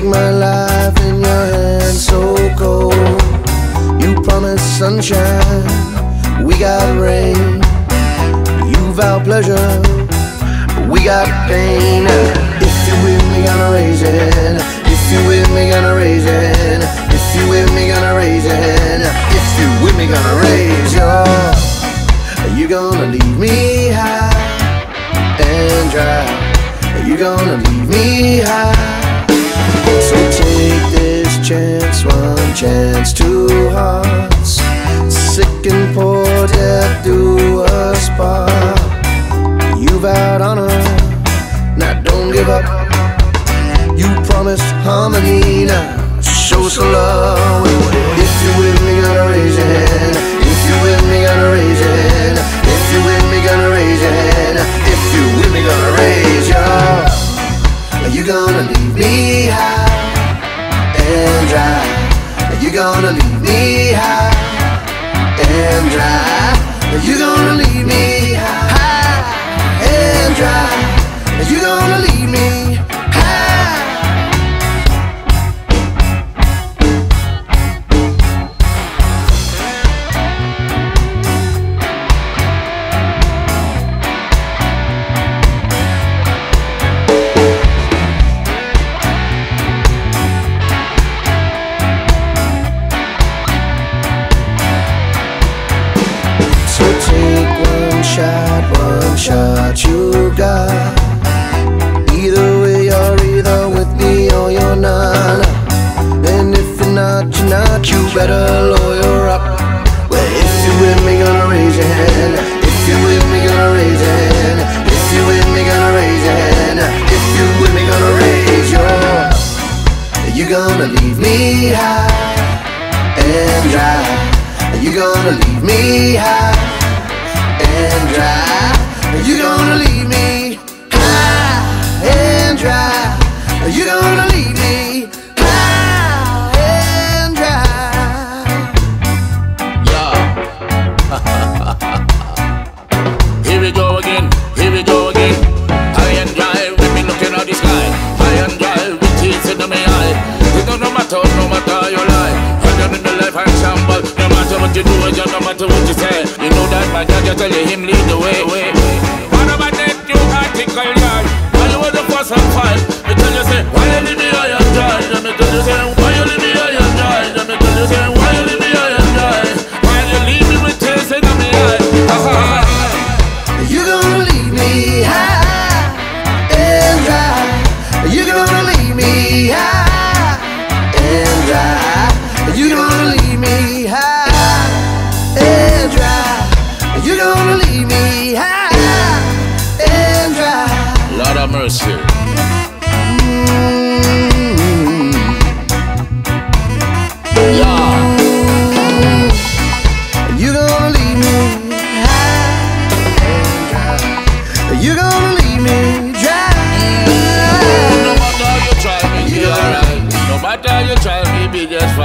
Take my life in your hands so cold. You promised sunshine, we got rain. You vowed pleasure, we got pain. If you're with me, gonna raise your hand If you're with me, gonna raise your hand If you're with me, gonna raise your hand If you're with me, gonna raise your Are you gonna leave me high and dry? Are you gonna leave me high? Chance, one chance, two hearts. Sick and poor, death do us part. You vowed honor, now don't give up. You promised harmony, now show some love. Shot, one shot you got. Either way, you're either with me or you're not. And if you're not, you're not, you better lawyer up. Well, if you with me, gonna raise your hand. If you with me, gonna raise your hand. If you with me, gonna raise your hand. If you with me, gonna raise your. You gonna leave me high and dry. You gonna leave me high and dry. You was the and five? Me tell you say, why you high and dry? Let me tell you say, why you high and dry? Let me tell you say, why you high and dry? Why you leave me with tears in my eye? You gonna leave me high and dry. You gonna leave me high and dry. You gonna leave me high and dry. You gonna leave me high and dry. Lord have mercy. How you try me, be just